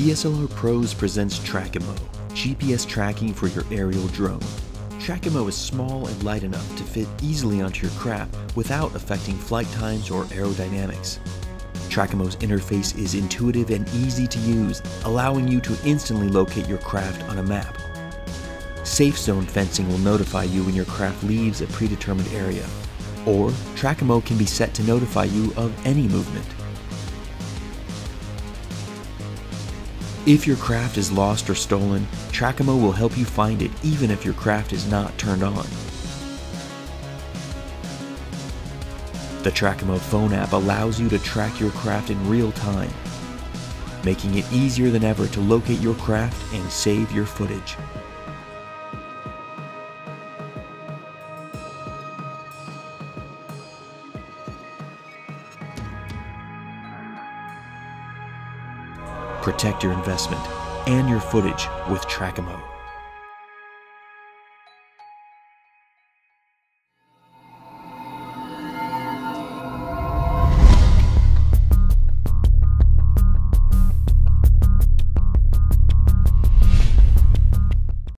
DSLR Pros presents Trackimo, GPS tracking for your aerial drone. Trackimo is small and light enough to fit easily onto your craft without affecting flight times or aerodynamics. Trackimo's interface is intuitive and easy to use, allowing you to instantly locate your craft on a map. Safe zone fencing will notify you when your craft leaves a predetermined area, or Trackimo can be set to notify you of any movement. If your craft is lost or stolen, Trackimo will help you find it even if your craft is not turned on. The Trackimo phone app allows you to track your craft in real time, making it easier than ever to locate your craft and save your footage. Protect your investment and your footage with Trackimo.